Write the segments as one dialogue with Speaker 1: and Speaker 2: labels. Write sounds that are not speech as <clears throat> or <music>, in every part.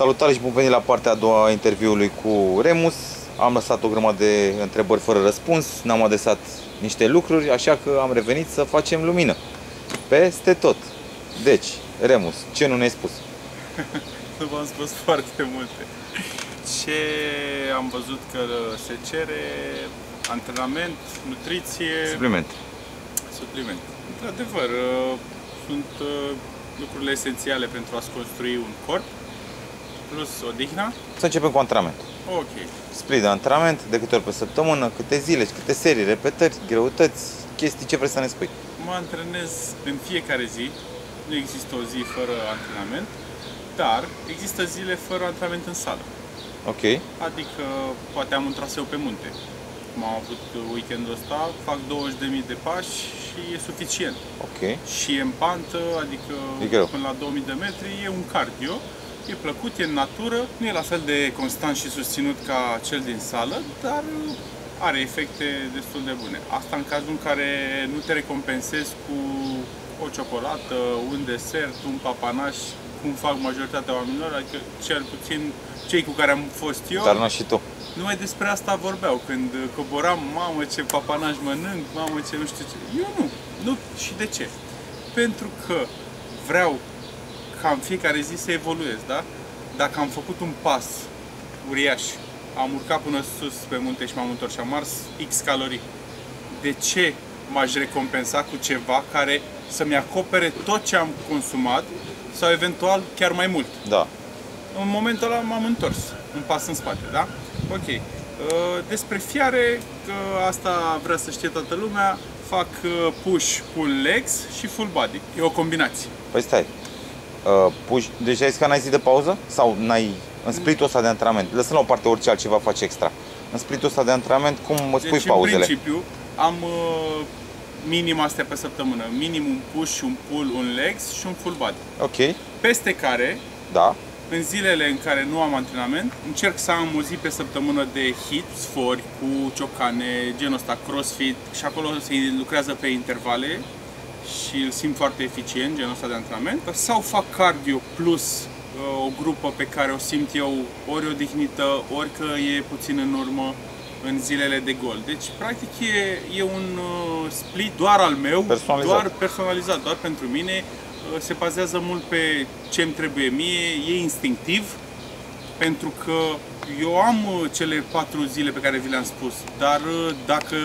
Speaker 1: Salutare și bun venit la partea a doua a interviului cu Remus. Am lăsat o grămadă de întrebări fără răspuns, n-am adresat niște lucruri, așa că am revenit să facem lumină. Peste tot. Deci, Remus, ce nu ne-ai spus? <laughs>
Speaker 2: Nu v-am spus foarte multe. Ce am văzut că se cere antrenament, nutriție,
Speaker 1: Supliment.
Speaker 2: supliment. Într-adevăr, sunt uh, lucrurile esențiale pentru a-ți construi un corp, plus odihna.
Speaker 1: Să începem cu antrenament.
Speaker 2: Ok.
Speaker 1: Split de antrenament, de câte ori pe săptămână, câte zile, și câte serii, repetări, greutăți, chestii, ce vrei să ne spui?
Speaker 2: Mă antrenez în fiecare zi. Nu există o zi fără antrenament, dar există zile fără antrenament în sală.
Speaker 1: Ok,
Speaker 2: Adică poate am un traseu pe munte. Cum am avut weekendul ăsta, fac 20.000 de pași și e suficient.
Speaker 1: ok.
Speaker 2: Și e în pantă, adică
Speaker 1: E greu.
Speaker 2: până la 2000 de metri, e un cardio, e plăcut, e în natură, nu e la fel de constant și susținut ca cel din sală, dar are efecte destul de bune. Asta în cazul în care nu te recompensezi cu o ciocolată, un desert, un papanaș, cum fac majoritatea oamenilor, adică cel puțin cei cu care am fost eu,
Speaker 1: Dar nu și tu.
Speaker 2: numai despre asta vorbeau când coboram, mamă ce papanaș mănânc, mamă ce nu știu ce. Eu nu. Nu. Și de ce? Pentru că vreau ca în fiecare zi să evoluez, da? Dacă am făcut un pas uriaș, am urcat până sus pe munte și m-am întors și am ars X calorii, de ce m-aș recompensa cu ceva care să-mi acopere tot ce am consumat sau eventual chiar mai mult?
Speaker 1: Da.
Speaker 2: În momentul ăla m-am întors, un pas în spate, da? Ok. Uh, Despre fiare, că asta vrea să știe toată lumea, fac uh, push, pull legs și full body. E o combinație.
Speaker 1: Păi stai. Uh, puși, deci ai zis că n-ai zi de pauză? Sau n-ai, în splitul ăsta de antrenament, lăsând la o parte orice altceva faci extra. În splitul ăsta de antrenament, cum îți pui
Speaker 2: Deci,
Speaker 1: pauzele?
Speaker 2: în principiu, am uh, minim astea pe săptămână. Minim un push, un pull, un legs și un full body.
Speaker 1: Ok,
Speaker 2: Peste care,
Speaker 1: da.
Speaker 2: în zilele în care nu am antrenament, încerc să am o zi pe săptămână de hit, sfori, cu ciocane, genul ăsta, crossfit și acolo se lucrează pe intervale și îl simt foarte eficient, genul ăsta de antrenament. Sau fac cardio plus uh, o grupă pe care o simt eu ori odihnită, ori că e puțin în urmă în zilele de gol. Deci, practic, e, e un uh, split doar al meu,
Speaker 1: Personalizat.
Speaker 2: doar personalizat, doar pentru mine. Uh, Se bazează mult pe ce îmi trebuie mie, e instinctiv, pentru că eu am uh, cele patru zile pe care vi le-am spus, dar uh, dacă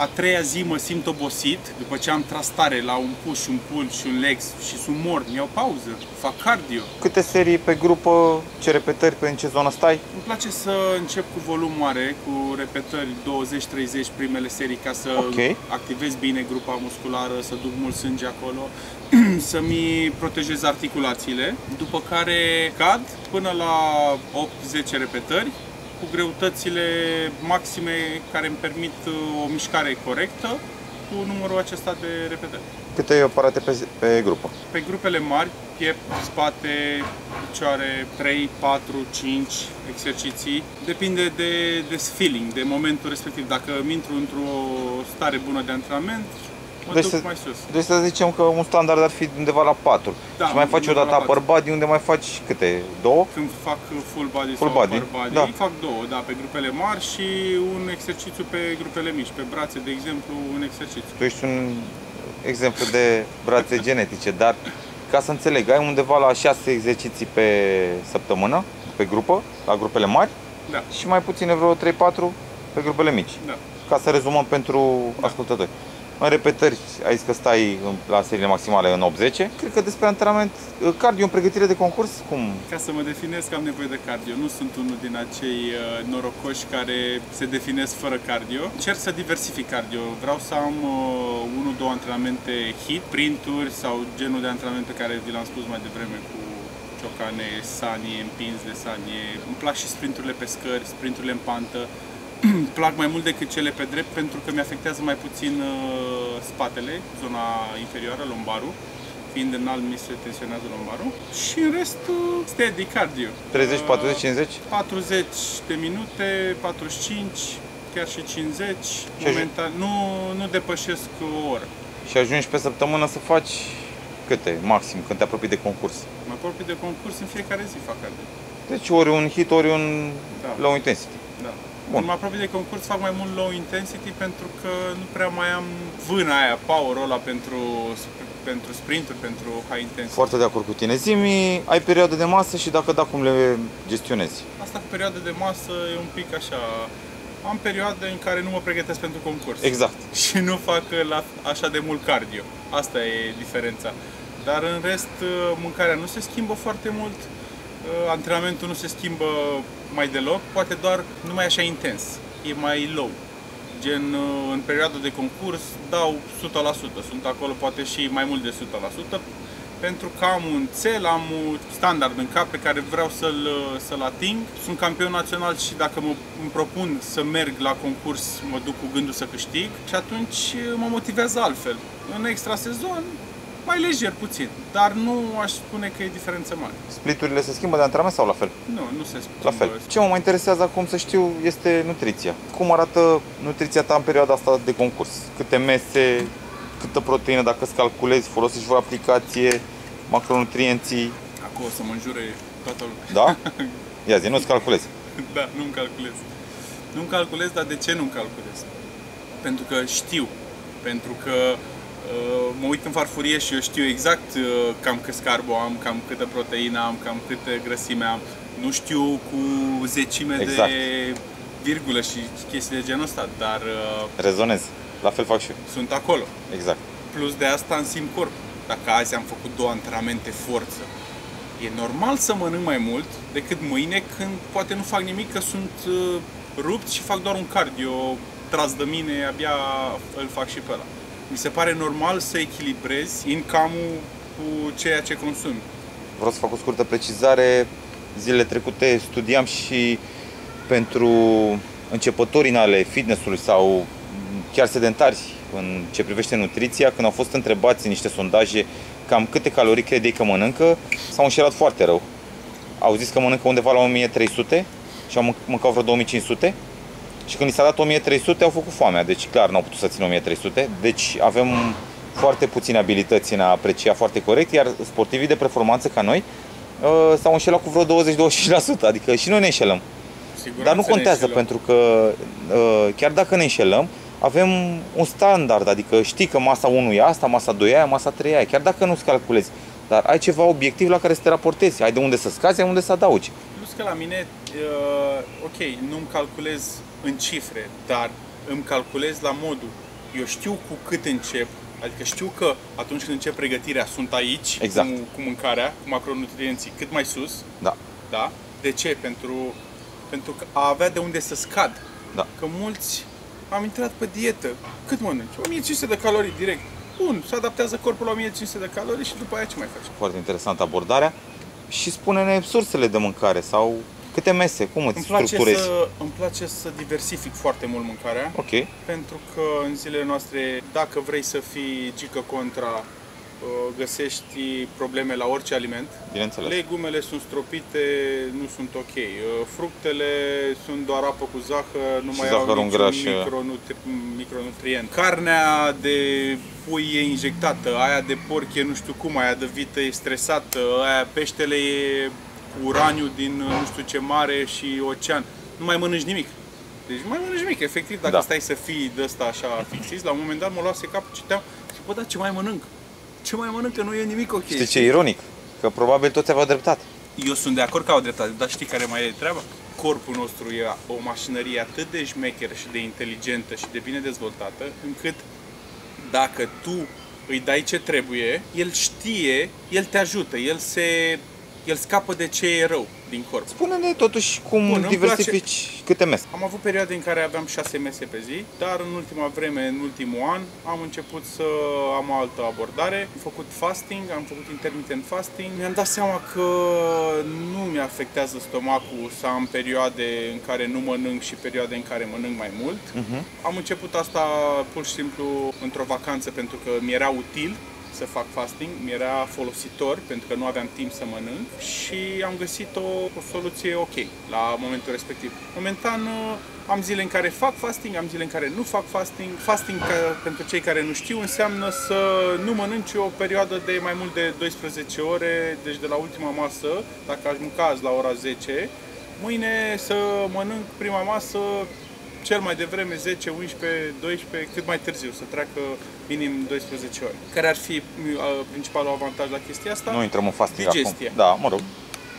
Speaker 2: a treia zi mă simt obosit, după ce am tras tare la un push, un pull și un legs și sunt mort, iau pauză, fac cardio.
Speaker 1: Câte serii pe grupă, ce repetări, pe în ce zonă stai?
Speaker 2: Îmi place să încep cu volum mare, cu repetări 20-30 primele serii ca să
Speaker 1: Ok.
Speaker 2: activez bine grupa musculară, să duc mult sânge acolo, <clears throat> să-mi protejez articulațiile, după care cad până la 8-10 repetări cu greutățile maxime care îmi permit uh, o mișcare corectă cu numărul acesta de repetări.
Speaker 1: Câte aparate pe, zi- pe grupă?
Speaker 2: Pe grupele mari, piept, spate, picioare, 3, 4, 5 exerciții. Depinde de, de feeling, de momentul respectiv. Dacă îmi intru într-o stare bună de antrenament, mă
Speaker 1: Deci
Speaker 2: duc
Speaker 1: să-
Speaker 2: mai sus.
Speaker 1: Deci să zicem că un standard ar fi undeva la 4.
Speaker 2: Da,
Speaker 1: și mai faci o
Speaker 2: undeva
Speaker 1: dată
Speaker 2: la
Speaker 1: upper body, unde mai faci câte? Două?
Speaker 2: Când fac full body
Speaker 1: Full
Speaker 2: sau
Speaker 1: body,
Speaker 2: upper body,
Speaker 1: da.
Speaker 2: fac două, da, pe grupele mari și un exercițiu pe grupele mici. Pe brațe, de exemplu, un exercițiu.
Speaker 1: Tu ești un exemplu de brațe <laughs> genetice, dar ca să înțeleg, ai undeva la 6 exerciții pe săptămână, pe grupă, la grupele mari,
Speaker 2: Da,
Speaker 1: și mai puține vreo 3-4 pe grupele mici.
Speaker 2: da.
Speaker 1: Ca să rezumăm pentru ascultători. În repetări, ai zis că stai în- la seriile maximale în 80. Cred că despre antrenament, cardio în pregătire de concurs, cum?
Speaker 2: Ca să mă definesc, am nevoie de cardio. Nu sunt unul din acei uh, norocoși care se definesc fără cardio. Încerc să diversific cardio. Vreau să am uh, unul, două antrenamente hit, printuri sau genul de antrenament pe care vi l-am spus mai devreme cu ciocane, sanie, împins de sanie. Îmi plac și sprinturile pe scări, sprinturile în pantă. Îmi <clears throat> plac mai mult decât cele pe drept pentru că mi-afectează mai puțin uh, spatele, zona inferioară, lombarul. Fiind înalt, mi se tensionează lombarul. Și în rest, uh, steady cardio.
Speaker 1: 30,
Speaker 2: Uh,
Speaker 1: 40, 50?
Speaker 2: 40 de minute, 45, chiar și 50.
Speaker 1: aj-
Speaker 2: Momentan, nu, nu depășesc o oră.
Speaker 1: Și ajungi pe săptămână să faci câte, maxim, când te apropii de concurs?
Speaker 2: Mă apropii de concurs în fiecare zi fac cardio.
Speaker 1: Deci ori un hit, ori un
Speaker 2: Da.
Speaker 1: low intensity.
Speaker 2: Da.
Speaker 1: Bun.
Speaker 2: Bun. Mă apropii de concurs, fac mai mult low intensity pentru că nu prea mai am vâna aia, power-ul ăla pentru, sp- pentru sprinturi, pentru high intensity.
Speaker 1: Foarte de acord cu tine. Zimi, ai perioade de masă și dacă da, cum le gestionezi?
Speaker 2: Asta cu perioade de masă e un pic așa... Am perioade în care nu mă pregătesc pentru concurs.
Speaker 1: Exact. <laughs>
Speaker 2: Și nu fac la, așa de mult cardio. Asta e diferența. Dar în rest, uh, mâncarea nu se schimbă foarte mult, uh, antrenamentul nu se schimbă mai deloc, poate doar nu mai e așa intens, e mai low. Gen, uh, în perioada de concurs dau 100%, sunt acolo poate și mai mult de 100%, pentru că am un cel, am un standard în cap pe care vreau să-l, uh, să-l ating. Sunt campion național și dacă mă îmi propun să merg la concurs, mă duc cu gândul să câștig și atunci uh, mă motivează altfel. În extra sezon, mai lejer puțin, dar nu aș spune că e diferență mare.
Speaker 1: Spliturile se schimbă de antrenament sau la fel?
Speaker 2: Nu, nu se schimbă.
Speaker 1: La fel. Ce mă mai interesează acum să știu este nutriția. Cum arată nutriția ta în perioada asta de concurs? Câte mese, câtă proteină, dacă îți calculezi, folosești vreo aplicație, macronutrienții,
Speaker 2: Acum o să mă înjure toată lumea.
Speaker 1: da? <laughs> Ia zi, nu-ți calculezi.
Speaker 2: Da, nu-mi calculez. Nu-mi calculez, dar de ce nu-mi calculez? Pentru că știu. Pentru că uh, mă uit în farfurie și eu știu exact uh, cam cât carbo am, cam câtă proteină am, cam câtă grăsime am. Nu știu cu zecime
Speaker 1: Exact.
Speaker 2: de virgulă și chestii de genul ăsta, dar uh,
Speaker 1: Rezonez. La fel fac și eu.
Speaker 2: sunt acolo.
Speaker 1: Exact.
Speaker 2: Plus de asta îmi simt corp. Dacă azi am făcut două antrenamente forță, e normal să mănânc mai mult decât mâine când poate nu fac nimic, că sunt uh, rupt și fac doar un cardio tras de mine, abia îl fac și pe ăla. Mi se pare normal să echilibrezi income-ul cu ceea ce consumi.
Speaker 1: Vreau să fac o scurtă precizare. Zilele trecute studiam și pentru începătorii în ale fitnessului sau chiar sedentari în ce privește nutriția, când au fost întrebați în niște sondaje cam câte calorii credeai că mănâncă, s-au înșelat foarte rău. Au zis că mănâncă undeva la 1300 și au mânc- mâncat vreo 2500 și când li s-a dat 1300 au făcut foamea, deci clar n-au putut să țină 1300, deci avem foarte puține abilități în a aprecia foarte corect, iar sportivii de performanță ca noi uh, s-au înșelat cu vreo 20-25%, adică și noi ne înșelăm.
Speaker 2: Siguranță
Speaker 1: Dar nu
Speaker 2: ne
Speaker 1: contează
Speaker 2: înșelăm.
Speaker 1: pentru că uh, chiar dacă ne înșelăm, avem un standard, adică știi că masa 1 e asta, masa 2 e aia, masa 3 e aia, chiar dacă nu-ți calculezi. Dar ai ceva obiectiv la care să te raportezi, ai de unde să scazi, ai unde să adaugi.
Speaker 2: Plus că la mine, uh, ok, nu-mi calculez în cifre, dar îmi calculez la modul. Eu știu cu cât încep, adică știu că atunci când încep pregătirea sunt aici,
Speaker 1: Exact.
Speaker 2: cu, cu mâncarea, cu macronutrienții, cât mai sus,
Speaker 1: Da,
Speaker 2: da? De ce? Pentru, pentru că a avea de unde să scad.
Speaker 1: da.
Speaker 2: Că mulți am intrat pe dietă. Cât mănânci? 1500 de calorii direct. Bun, se adaptează corpul la 1500 de calorii și după aia ce mai faci?
Speaker 1: Foarte interesantă abordarea. Și spune-ne sursele de mâncare sau câte mese, cum îți
Speaker 2: Îmi place,
Speaker 1: structurezi.
Speaker 2: să, îmi place să diversific foarte mult mâncarea.
Speaker 1: Ok,
Speaker 2: Pentru că în zilele noastre, dacă vrei să fii gică contra, uh, găsești probleme la orice aliment.
Speaker 1: bineînțeles.
Speaker 2: Legumele sunt stropite, nu sunt ok. Uh, Fructele sunt doar apă cu zahăr, nu
Speaker 1: Și
Speaker 2: mai au
Speaker 1: zahărul în
Speaker 2: niciun
Speaker 1: graș.
Speaker 2: micronutri- micronutrient. Carnea de pui e injectată, aia de porc e nu știu cum, aia de vită e stresată, aia peștele e cu uraniu din uh, nu știu ce mare și ocean. Nu mai mănânci nimic. Deci nu mai mănânci nimic, efectiv, dacă
Speaker 1: Da.
Speaker 2: stai să fii de ăsta așa fixist, la un moment dat mă luase capul, citeam, zic, bă, da, ce mai mănânc? Ce mai mănânc? Că nu e nimic ok.
Speaker 1: Știi ce e ironic? Că probabil toți aveau dreptate.
Speaker 2: Eu sunt de acord că au dreptate, dar știi care mai e treaba? Corpul nostru e o mașinărie atât de șmecheră și de inteligentă și de bine dezvoltată, încât dacă tu îi dai ce trebuie, el știe, el te ajută, el se el scapă de ce e rău din corp.
Speaker 1: Spune-ne totuși cum
Speaker 2: Bun, îmi
Speaker 1: diversifici câte mese.
Speaker 2: Am avut perioade în care aveam șase mese pe zi, dar în ultima vreme, în ultimul an, am început să am o altă abordare. Am făcut fasting, am făcut intermittent fasting. Mi-am dat seama că nu mi afectează stomacul să am perioade în care nu mănânc și perioade în care mănânc mai mult. Am început asta pur și simplu într-o vacanță pentru că mi era util să fac fasting, mi-era folositor pentru că nu aveam timp să mănânc și am găsit o, o soluție ok la momentul respectiv. Momentan uh, am zile în care fac fasting, am zile în care nu fac fasting. Fasting, ca, pentru cei care nu știu, înseamnă să nu mănânci o perioadă de mai mult de 12 ore, deci de la ultima masă, dacă aș mânca azi la ora 10, mâine să mănânc prima masă cel mai devreme 10, 11, 12, cât mai târziu, să treacă minim 12 ore. Care ar fi uh, principalul avantaj la chestia asta?
Speaker 1: Nu intrăm în fasting
Speaker 2: Digestia.
Speaker 1: acum. Da, mă rog.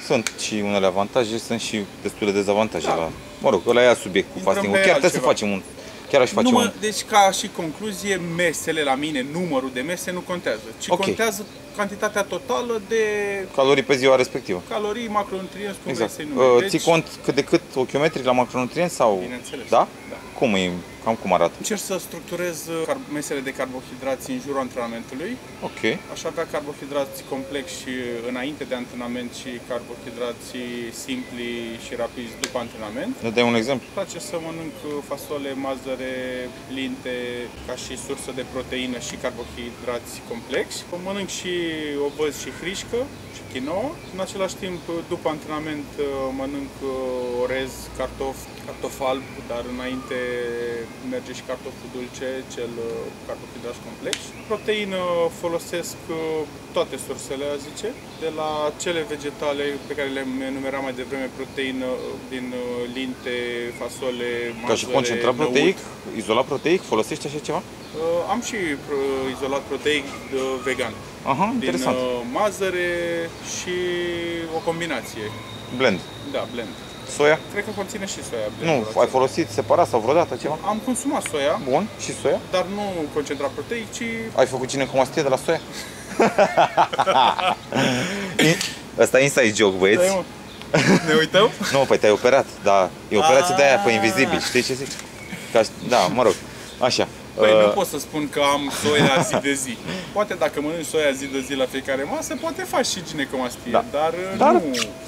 Speaker 1: Sunt și unele avantaje, sunt și destule dezavantaje
Speaker 2: Da.
Speaker 1: la... Mă rog, ăla e alt subiect cu
Speaker 2: Intrăm
Speaker 1: fasting
Speaker 2: pe
Speaker 1: Chiar trebuie să
Speaker 2: altceva.
Speaker 1: facem un... Chiar aș face
Speaker 2: Număr,
Speaker 1: un...
Speaker 2: Deci, ca și concluzie, mesele la mine, numărul de mese nu contează, ci
Speaker 1: Ok.
Speaker 2: contează cantitatea totală de
Speaker 1: Calorii pe ziua respectivă.
Speaker 2: calorii, macronutrienți, cum
Speaker 1: Exact.
Speaker 2: vrei să-i numeri.
Speaker 1: Uh, Ții cont cât de cât ochiometric la macronutrienți sau...
Speaker 2: Bineînțeles.
Speaker 1: Da?
Speaker 2: Da.
Speaker 1: Cum e? Cam cum arată?
Speaker 2: Încerc să structurez uh, car- mesele de carbohidrați în jurul antrenamentului.
Speaker 1: Ok.
Speaker 2: Aș avea carbohidrați complexi înainte de antrenament și carbohidrați simpli și rapizi după antrenament.
Speaker 1: Ne dai un exemplu?
Speaker 2: Îmi place să mănânc uh, fasole, mazăre, linte ca și sursă de proteină și carbohidrați complexi. Mănânc și ovăz și hrișcă și quinoa. În același timp, uh, după antrenament, uh, mănânc uh, orez, cartof, cartof alb, dar înainte merge și cartoful dulce, cel uh, carbohidrat complex. Proteină folosesc uh, toate sursele, aș zice, de la cele vegetale pe care le-am enumerat mai devreme, proteină uh, din uh, linte, fasole,
Speaker 1: Ca și
Speaker 2: mazăre,
Speaker 1: concentrat
Speaker 2: năut.
Speaker 1: proteic, izolat proteic, folosești așa ceva?
Speaker 2: Uh, am și uh, izolat proteic uh, vegan
Speaker 1: Aha,
Speaker 2: din
Speaker 1: interesant.
Speaker 2: uh, mazăre și o combinație.
Speaker 1: Blend.
Speaker 2: Da, blend.
Speaker 1: Soia?
Speaker 2: Cred că conține și soia.
Speaker 1: Nu,
Speaker 2: blendul
Speaker 1: ai
Speaker 2: ăsta.
Speaker 1: folosit separat sau vreodată ceva?
Speaker 2: Am consumat soia,
Speaker 1: Bun. Și soia?
Speaker 2: dar nu concentrat proteic, ci
Speaker 1: Ai făcut ginecomastie de la soia? <laughs> Asta e inside joke, băieți.
Speaker 2: Stai, mă. Ne uităm? <laughs>
Speaker 1: Nu, păi te-ai operat, dar e operație de aia pe
Speaker 2: Ah.
Speaker 1: invizibil, știi ce zic? Ca, da, mă rog, așa.
Speaker 2: Păi
Speaker 1: Uh,
Speaker 2: nu pot să spun că am soia zi de zi. <laughs> Poate dacă mănânci soia zi de zi la fiecare masă, poate faci și ginecomastie,
Speaker 1: Da.
Speaker 2: dar, uh,
Speaker 1: Dar
Speaker 2: nu.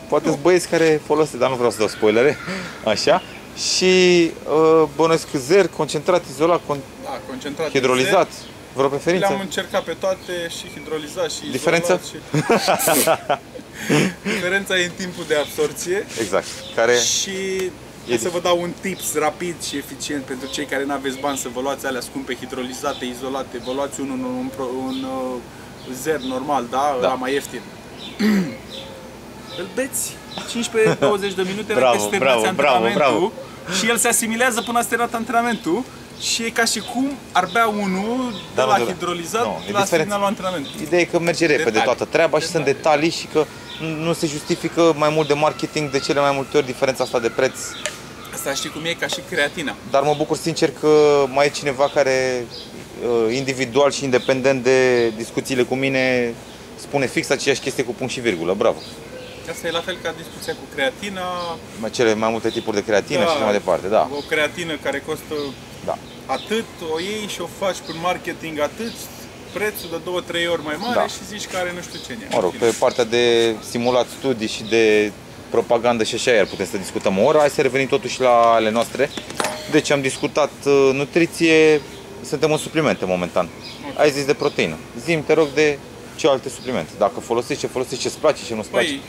Speaker 1: poate sunt băieți care folosesc, dar nu vreau să dau spoilere, <laughs> așa. Și uh, bănuiesc zer, concentrat, izolat, con-
Speaker 2: Da, concentrat. în
Speaker 1: hidrolizat, vreo
Speaker 2: zer.
Speaker 1: preferință?
Speaker 2: Le-am încercat pe toate și hidrolizat și izolat
Speaker 1: Diferență?
Speaker 2: Și... <laughs> Diferența e în timpul de absorție
Speaker 1: Exact, care
Speaker 2: și
Speaker 1: E
Speaker 2: să vă dau un tips rapid și eficient pentru cei care nu aveți bani să vă luați alea scumpe, hidrolizate, izolate. Vă luați unul, un, un, pro- un, uh, zer normal, da?
Speaker 1: Da.
Speaker 2: La mai ieftin. <clears throat> Îl beți 15-20 de minute
Speaker 1: Bravo,
Speaker 2: înainte să terminați
Speaker 1: bravo, bravo,
Speaker 2: antrenamentul și el se asimilează până ați terminat antrenamentul și e ca și cum ar bea unul de
Speaker 1: Da,
Speaker 2: la
Speaker 1: nu, da.
Speaker 2: hidrolizat
Speaker 1: Nu, e
Speaker 2: la
Speaker 1: diferență.
Speaker 2: finalul antrenamentului.
Speaker 1: Ideea e că merge repede
Speaker 2: Detalii.
Speaker 1: toată treaba și sunt
Speaker 2: Detalii.
Speaker 1: detalii și că nu se justifică mai mult de marketing de cele mai multe ori diferența asta de preț.
Speaker 2: Asta știi cum e ca și creatina.
Speaker 1: Dar mă bucur sincer că mai e cineva care uh, individual și independent de discuțiile cu mine spune fix aceeași chestie cu punct și virgulă. Bravo.
Speaker 2: Asta e la fel ca discuția cu creatina.
Speaker 1: Mai cele mai multe tipuri de creatină și așa mai departe, da.
Speaker 2: O creatină care costă
Speaker 1: Da.
Speaker 2: atât, o iei și o faci prin marketing atât, prețul de 2-3 ori mai mare
Speaker 1: Da.
Speaker 2: și zici că are nu știu ce în ea.
Speaker 1: Mă rog, pe partea de simulat studii și de propagandă și așa, iar putem să discutăm o oră. Hai să revenim totuși la ale noastre. Deci am discutat uh, nutriție, suntem în suplimente momentan. Ai zis de proteină. Zim, te rog, de ce alte suplimente. Dacă folosești ce folosești, ce-ți place, ce nu-ți place.
Speaker 2: Păi,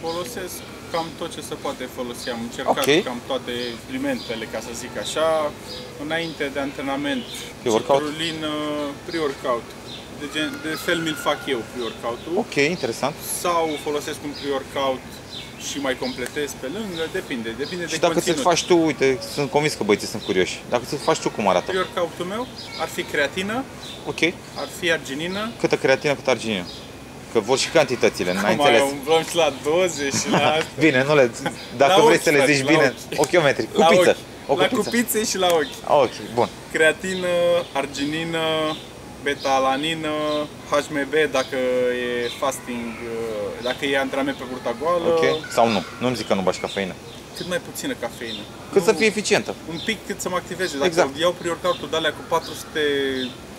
Speaker 2: folosesc cam tot ce se poate folosi. Am încercat
Speaker 1: Ok.
Speaker 2: cam toate suplimentele, ca să zic așa. Înainte de antrenament,
Speaker 1: Pre-workout?
Speaker 2: citrulină, pre-workout. De, gen, de fel mi-l fac eu pre-workout-ul.
Speaker 1: Ok, interesant.
Speaker 2: Sau folosesc un pre-workout și mai completez pe lângă, depinde, depinde
Speaker 1: Și
Speaker 2: de
Speaker 1: dacă
Speaker 2: conținut.
Speaker 1: ți-l faci tu, uite, sunt convins că băieții sunt curioși. Dacă ți-l faci tu, cum arată?
Speaker 2: Pre-workout-ul meu ar fi creatină,
Speaker 1: Ok.
Speaker 2: ar fi arginină,
Speaker 1: Câtă creatină, câtă arginină? Că vor și cantitățile, n-ai
Speaker 2: mai
Speaker 1: înțeles?
Speaker 2: umblăm și la doze și la asta.
Speaker 1: Bine, nu le... Dacă
Speaker 2: La
Speaker 1: vrei
Speaker 2: ochi,
Speaker 1: să le
Speaker 2: frate,
Speaker 1: zici
Speaker 2: la
Speaker 1: bine,
Speaker 2: ochi.
Speaker 1: ochiometri,
Speaker 2: la
Speaker 1: cupiță.
Speaker 2: ochi.
Speaker 1: O
Speaker 2: la
Speaker 1: cupiță.
Speaker 2: cupițe și la ochi.
Speaker 1: Ah, ok, bun.
Speaker 2: Creatină, arginină, beta-alanină, HMB dacă e fasting, uh, dacă e antrenament pe burta goală.
Speaker 1: Ok. Sau nu. Nu-mi zic că nu bași cafeină.
Speaker 2: cât mai puțină cafeină.
Speaker 1: Cât
Speaker 2: Nu-
Speaker 1: să fie eficientă.
Speaker 2: un pic cât să mă activeze. Dacă
Speaker 1: Exact.
Speaker 2: iau pre-workout-ul de alea cu 400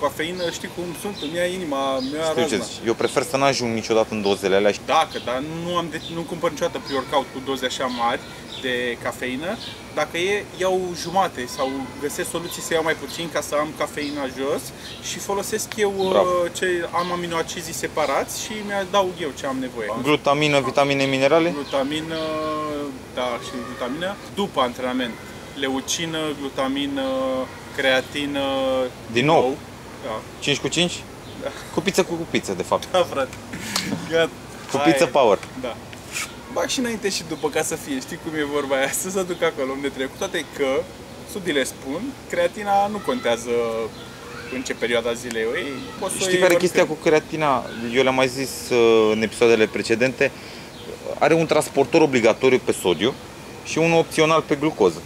Speaker 2: cafeină, știi cum sunt, îmi ia inima, mi ia
Speaker 1: Știu ce
Speaker 2: razna.
Speaker 1: zici. Eu prefer să n-ajung niciodată în dozele alea și
Speaker 2: Dacă, dar nu am de, nu cumpăr niciodată pre-workout cu doze așa mari de cafeină. Dacă e, iau jumate sau găsesc soluții să iau mai puțin ca să am cafeina jos și folosesc eu
Speaker 1: Bravo.
Speaker 2: uh, ce am aminoacizii separați și mi-adaug eu ce am nevoie.
Speaker 1: glutamină, vitamine, minerale.
Speaker 2: Glutamină, da, și glutamină. După antrenament, leucină, glutamină, creatină.
Speaker 1: Din nou?
Speaker 2: Da,
Speaker 1: 5 cu 5?
Speaker 2: Da.
Speaker 1: Cu pizza cu pizza, de fapt.
Speaker 2: da frate. Gata.
Speaker 1: Cu
Speaker 2: Aia
Speaker 1: pizza
Speaker 2: e.
Speaker 1: power.
Speaker 2: Da. Bag și înainte și după ca să fie, știi cum e vorba aia, să se duc acolo unde trebuie. Cu toate că, studiile spun, creatina nu contează în ce perioada zilei o iei, poți să o
Speaker 1: Știi
Speaker 2: iei
Speaker 1: care e
Speaker 2: oricând.
Speaker 1: chestia cu creatina? Eu le-am mai zis uh, în episoadele precedente. Are un transportor obligatoriu pe sodiu și unul opțional pe glucoză.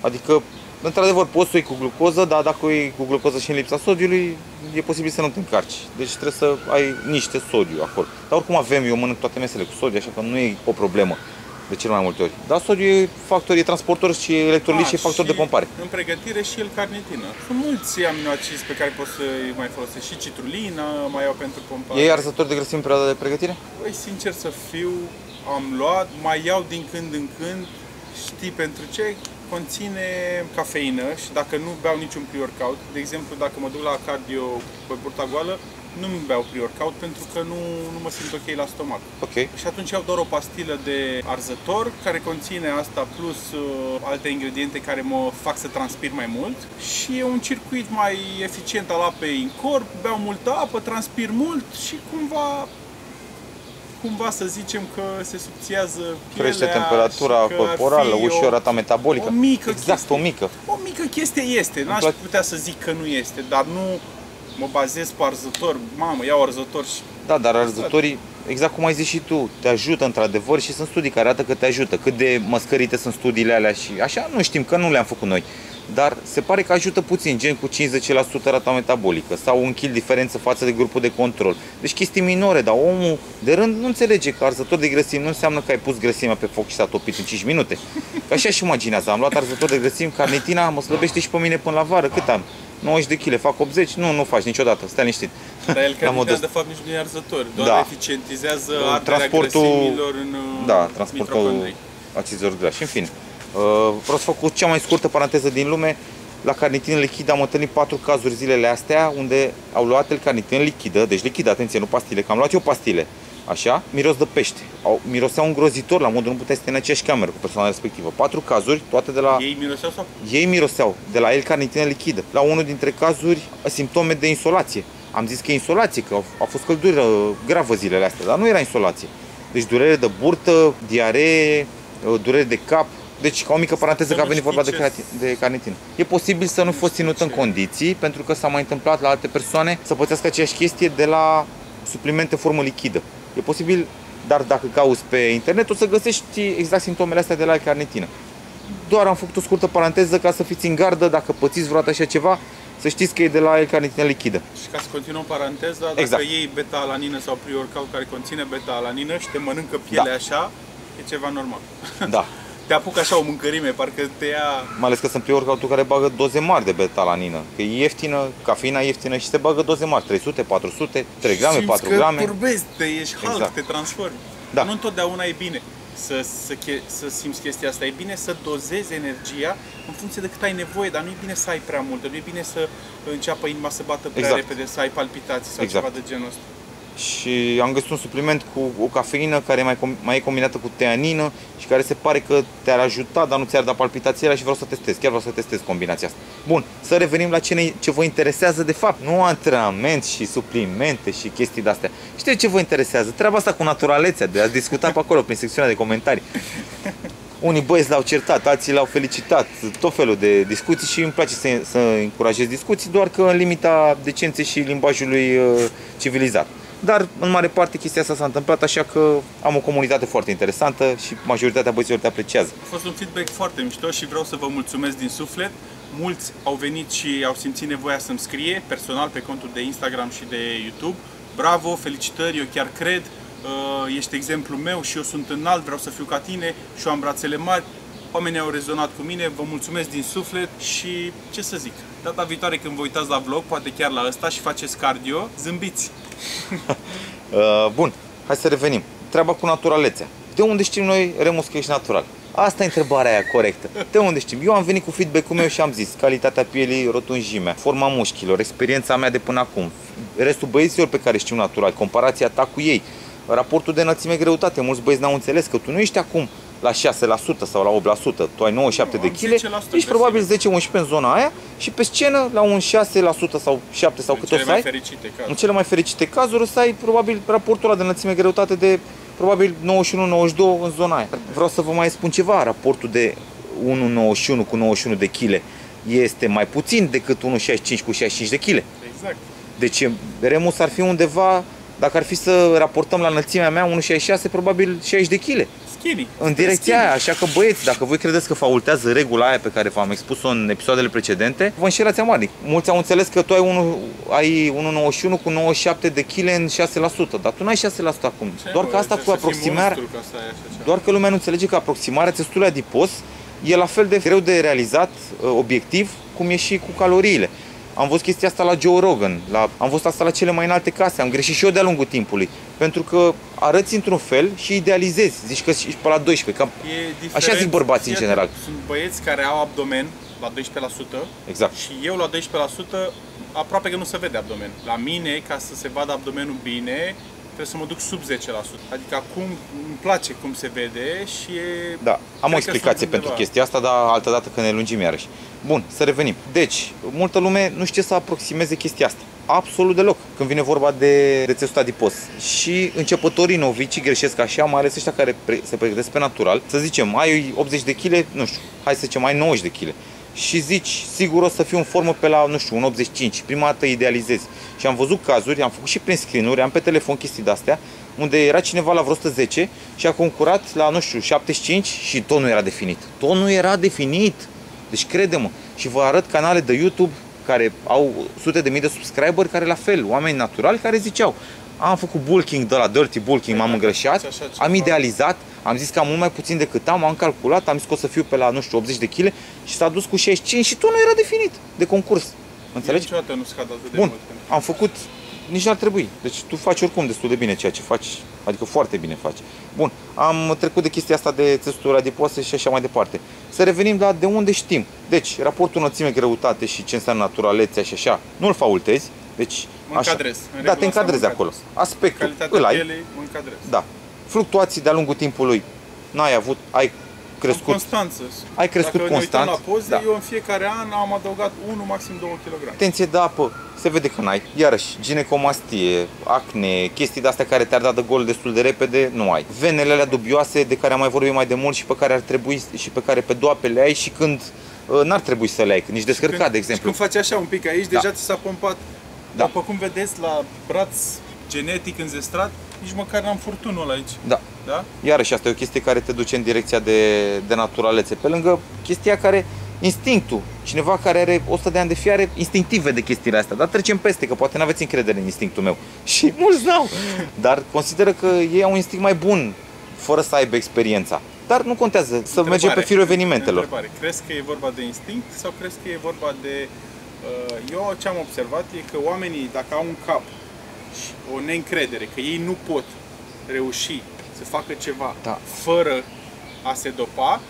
Speaker 1: Adică, într-adevăr, poți să o iei cu glucoză, dar dacă o iei cu glucoză și în lipsa sodiului, e posibil să nu te încarci. Deci trebuie să ai niște sodiu acolo. Dar oricum avem, eu mănânc toate mesele cu sodiu, așa că nu e o problemă de cel mai multe ori. Dar sodiu e factor, e transportor și electrolit
Speaker 2: Ah,
Speaker 1: și e factor de pompare.
Speaker 2: În pregătire și el carnitină. Sunt mulți aminoacizi pe care poți să-i mai folosești. Și citrulina mai au pentru pompare.
Speaker 1: E arzător de grăsimi în perioada de pregătire?
Speaker 2: Băi, sincer să fiu, am luat, mai iau din când în când, știi pentru ce? Conține cafeină și dacă nu beau niciun pre-workout, de exemplu, dacă mă duc la cardio pe burta goală, nu mi beau pre-workout pentru că nu, nu mă simt ok la stomac.
Speaker 1: Ok.
Speaker 2: Și atunci iau doar o pastilă de arzător care conține asta plus uh, alte ingrediente care mă fac să transpir mai mult și e un circuit mai eficient al apei în corp, beau multă apă, transpir mult și cumva cumva să zicem că se subțiază pielea
Speaker 1: Crește temperatura
Speaker 2: și că ar
Speaker 1: corporală,
Speaker 2: fi
Speaker 1: ușor
Speaker 2: o,
Speaker 1: ta metabolică.
Speaker 2: o mică
Speaker 1: Exact,
Speaker 2: chestie.
Speaker 1: o mică.
Speaker 2: o mică chestie este, n-aș
Speaker 1: place-
Speaker 2: putea să zic că nu este, dar nu mă bazez pe arzător, mamă, iau arzător și
Speaker 1: Da, dar arzătorii, exact cum ai zis și tu, te ajută într-adevăr și sunt studii care arată că te ajută. Cât de măscărite sunt studiile alea și așa, nu știm, că nu le-am făcut noi. Dar se pare că ajută puțin, gen cu 50% rata metabolică sau un kil diferență față de grupul de control. Deci chestii minore, dar omul de rând nu înțelege că arzător de grăsimi nu înseamnă că ai pus grăsimea pe foc și s-a topit în 5 minute. Că așa și imaginează, am luat arzător de grăsimi, carnitina mă slăbește și pe mine până la vară. Cât am? 90 de kg, fac 80? Nu, nu faci niciodată, stai liniștit.
Speaker 2: Dar el <laughs>
Speaker 1: La
Speaker 2: care
Speaker 1: modul
Speaker 2: de fapt nici nu e arzător, doar
Speaker 1: Da.
Speaker 2: eficientizează
Speaker 1: Uh,
Speaker 2: arderea
Speaker 1: transportul-
Speaker 2: grăsimilor în uh,
Speaker 1: Da, transportul
Speaker 2: mitocondrii.
Speaker 1: acizilor grași. În fine, uh, vreau să fac o cea mai scurtă paranteză din lume. La carnitină lichidă am întâlnit patru cazuri zilele astea unde au luat el carnitină lichidă, deci lichidă, atenție, nu pastile, că am luat eu pastile. Așa, miros de pește. Au, miroseau îngrozitor la modul nu puteai să stai în aceeași cameră cu persoana respectivă. Patru cazuri, toate de la...
Speaker 2: Ei miroseau sau?
Speaker 1: Ei miroseau de la el carnitină lichidă. La unul dintre cazuri, simptome de insolație. Am zis că e insolație, că a a fost căldură gravă zilele astea, dar nu era insolație. Deci durere de burtă, diaree, durere de cap. Deci, ca o mică paranteză
Speaker 2: Să
Speaker 1: că a
Speaker 2: nu
Speaker 1: venit
Speaker 2: știi
Speaker 1: vorba de,
Speaker 2: ce-
Speaker 1: creati- de carnitină. E posibil să nu fi fost ținut în
Speaker 2: ce-
Speaker 1: condiții, pentru că s-a mai întâmplat la alte persoane să pățească aceeași chestie de la suplimente formă lichidă. E posibil, dar dacă cauți pe internet, o să găsești exact simptomele astea de la carnitină. Doar am făcut o scurtă paranteză ca să fiți în gardă, dacă pățiți vreodată așa ceva, să știți că e de la el carnitină lichidă.
Speaker 2: Și ca să continuăm paranteza, dacă
Speaker 1: Exact.
Speaker 2: iei beta-alanină sau pre-workout care conține beta-alanină și te mănâncă pielea
Speaker 1: Da.
Speaker 2: așa, e ceva normal.
Speaker 1: Da. <laughs>
Speaker 2: Te apucă așa o mâncărime, parcă te ia...
Speaker 1: Mai ales că sunt pre-workout care bagă doze mari de beta-alanină. Că e ieftină, cafeina e ieftină și se bagă doze mari. 300, 400, 3 grame,
Speaker 2: Simți
Speaker 1: 4
Speaker 2: că
Speaker 1: grame.
Speaker 2: turbezi, te ești Hulk,
Speaker 1: Exact.
Speaker 2: te transformi.
Speaker 1: Da.
Speaker 2: Nu întotdeauna e bine să, să, che- să simți chestia asta. E bine să dozezi energia în funcție de cât ai nevoie, dar nu e bine să ai prea multă. Nu e bine să înceapă inima să bată prea
Speaker 1: Exact.
Speaker 2: repede, să ai palpitații sau
Speaker 1: Exact.
Speaker 2: ceva de genul ăsta.
Speaker 1: Și am găsit un supliment cu o cafeină care mai, com- mai e combinată cu teanină și care se pare că te-ar ajuta, dar nu ți-ar da palpitațiile și vreau să testez. Chiar vreau să testez combinația asta. Bun, să revenim la ce, ne, ce vă interesează de fapt. Nu antrenament și suplimente și chestii de-astea. Știți ce vă interesează? Treaba asta cu naturalețea, de a discuta pe acolo, prin secțiunea de comentarii. Unii băieți l-au certat, alții l-au felicitat, tot felul de discuții și îmi place să, să încurajez discuții, doar că în limita decenței și limbajului uh, civilizat. Dar, în mare parte, chestia asta s-a întâmplat, așa că am o comunitate foarte interesantă și majoritatea băieților te apreciază.
Speaker 2: A fost un feedback foarte mișto și vreau să vă mulțumesc din suflet. Mulți au venit și au simțit nevoia să-mi scrie personal pe contul de Instagram și de YouTube. Bravo, felicitări, eu chiar cred, uh, ești exemplul meu și eu sunt înalt, vreau să fiu ca tine și eu am brațele mari. oamenii au rezonat cu mine, vă mulțumesc din suflet și ce să zic, data viitoare când vă uitați la vlog, poate chiar la ăsta și faceți cardio, zâmbiți. <laughs>
Speaker 1: Uh, bun, hai să revenim. Treaba cu naturalețea. De unde știm noi, Remus, că ești natural? Asta e întrebarea aia corectă. De unde știm? Eu am venit cu feedback-ul meu și am zis calitatea pielii, rotunjimea, forma mușchilor, experiența mea de până acum, restul băieților pe care știu natural, comparația ta cu ei, raportul de înălțime-greutate. Mulți băieți n-au înțeles că tu nu ești acum la 6% sau la 8%, tu ai 97
Speaker 2: Nu,
Speaker 1: de
Speaker 2: am
Speaker 1: kg,
Speaker 2: 10%
Speaker 1: ești
Speaker 2: pe
Speaker 1: probabil 10-11 în zona aia și pe scenă la un 6% sau 7 sau
Speaker 2: În
Speaker 1: cât o
Speaker 2: cele
Speaker 1: să
Speaker 2: mai
Speaker 1: ai,
Speaker 2: fericite
Speaker 1: în
Speaker 2: cazuri.
Speaker 1: cele mai fericite cazuri o să ai probabil raportul ăla de înălțime-greutate de probabil 91-92 în zona aia. Vreau să vă mai spun ceva, raportul de 1,91 cu 91 de kg este mai puțin decât 1,65 cu 65 de kg.
Speaker 2: Exact.
Speaker 1: Deci Remus ar fi undeva, dacă ar fi să raportăm la înălțimea mea, 1,66, probabil 60 de kg.
Speaker 2: Skinny.
Speaker 1: În direcția aia, așa că băieți, dacă voi credeți că faultează regula aia pe care v-am expus-o în episoadele precedente, vă înșelați amarnic. Mulți au înțeles că tu ai, unu, ai 1,91 cu 97 de kg în 6%, dar tu n-ai 6% acum.
Speaker 2: Ce,
Speaker 1: Doar
Speaker 2: bă,
Speaker 1: că asta
Speaker 2: trebuie
Speaker 1: cu
Speaker 2: să fii
Speaker 1: aproximarea,
Speaker 2: monstru ca să ai așa ceva.
Speaker 1: doar că lumea nu înțelege că aproximarea țesutului adipos e la fel de greu de realizat uh, obiectiv cum e și cu caloriile. Am văzut chestia asta la Joe Rogan, la, am văzut asta la cele mai înalte case, am greșit și eu de-a lungul timpului. Pentru că arăți într-un fel și idealizezi, zici că ești pe la 12, cam
Speaker 2: E diferent.
Speaker 1: Așa zic bărbații în
Speaker 2: Fii
Speaker 1: general.
Speaker 2: atent, Sunt băieți care au abdomen la 12%
Speaker 1: exact.
Speaker 2: și eu la 12% aproape că nu se vede abdomen. La mine, ca să se vadă abdomenul bine, trebuie să mă duc sub 10%. Adică acum îmi place cum se vede și e...
Speaker 1: Da, am o
Speaker 2: Cred că
Speaker 1: explicație
Speaker 2: sunt
Speaker 1: pentru
Speaker 2: undeva.
Speaker 1: chestia asta, dar altă dată când ne lungim iarăși. Bun, să revenim. Deci, multă lume nu știe să aproximeze chestia asta. Absolut deloc, când vine vorba de, de țesut adipos. Și începătorii novici greșesc așa, mai ales ăștia care pre- se pregătesc pe natural. Să zicem, ai 80 de kg, nu știu, hai să zicem, ai 90 de kg. Și zici, sigur o să fiu în formă pe la, nu știu, un 85. Prima dată idealizezi. Și am văzut cazuri, am făcut și prin screen am pe telefon chestii de-astea, unde era cineva la vreo 110 și a concurat la, nu știu, 75 și tot nu era definit. Tot nu era definit. Deci crede-mă. Și vă arăt canale de YouTube care au sute de mii de subscriberi care la fel, oameni naturali care ziceau am făcut bulking de la dirty bulking, m-am
Speaker 2: Exact,
Speaker 1: îngrășat,
Speaker 2: așa ceva.
Speaker 1: am idealizat, am zis că am mult mai puțin decât am, am calculat, am zis că o să fiu pe la, nu știu, 80 de kg și s-a dus cu 65 și tot nu era definit de concurs. Înțelegi?
Speaker 2: Eu niciodată nu scad atât de
Speaker 1: Bun,
Speaker 2: mult. pentru-
Speaker 1: am făcut, nici n-ar trebui. Deci tu faci oricum destul de bine ceea ce faci, adică foarte bine faci. Bun, am trecut de chestia asta de țesuturi adipoase și așa mai departe. Să revenim la de unde știm. Deci, raportul înălțime-greutate și ce înseamnă naturalețea și așa, nu-l faultezi. Deci,
Speaker 2: Mă
Speaker 1: așa.
Speaker 2: încadrez. În
Speaker 1: Da,
Speaker 2: regula
Speaker 1: te
Speaker 2: asta
Speaker 1: încadrezi
Speaker 2: mă
Speaker 1: acolo.
Speaker 2: încadrez.
Speaker 1: Aspectul
Speaker 2: Calitatea
Speaker 1: îl ai.
Speaker 2: pielei, mă încadrez.
Speaker 1: Da. Fluctuații de-a lungul timpului n-ai avut, ai crescut.
Speaker 2: Constanță.
Speaker 1: Ai crescut
Speaker 2: Dacă ne uităm
Speaker 1: constant,
Speaker 2: la poze,
Speaker 1: da.
Speaker 2: eu în fiecare an am adăugat 1, maxim 2 kg.
Speaker 1: Tenție de apă, se vede că n-ai. Iarăși, ginecomastie, acne, chestii de astea care te-ar da de gol destul de repede, nu ai. Venele alea dubioase de care am mai vorbit mai de mult și pe care ar trebui și pe care pe doape le ai și când uh, n-ar trebui să le ai, nici descărcat,
Speaker 2: Când-
Speaker 1: de exemplu.
Speaker 2: Și când faci așa un pic aici,
Speaker 1: Da.
Speaker 2: deja ți s-a pompat.
Speaker 1: Da.
Speaker 2: După cum vedeți, la braț genetic înzestrat, nici măcar n-am furtunul ăla aici.
Speaker 1: Da.
Speaker 2: Da?
Speaker 1: Iarăși, asta e o chestie care te duce în direcția de, de naturalețe. Pe lângă chestia care, instinctul, cineva care are 100 de ani de fiare, instinctiv vede chestiile astea, dar trecem peste, că poate nu aveți încredere în instinctul meu. <laughs> Și mulți n-au, dar consideră că ei au un instinct mai bun, fără să aibă experiența. Dar nu contează, să
Speaker 2: Întrebare.
Speaker 1: mergem pe firul evenimentelor.
Speaker 2: Întrebare. Crezi că e vorba de instinct sau crezi că e vorba de... Uh, eu ce am observat e că oamenii, dacă au un cap și o neîncredere, că ei nu pot reuși să facă ceva
Speaker 1: Da.
Speaker 2: fără a se dopa,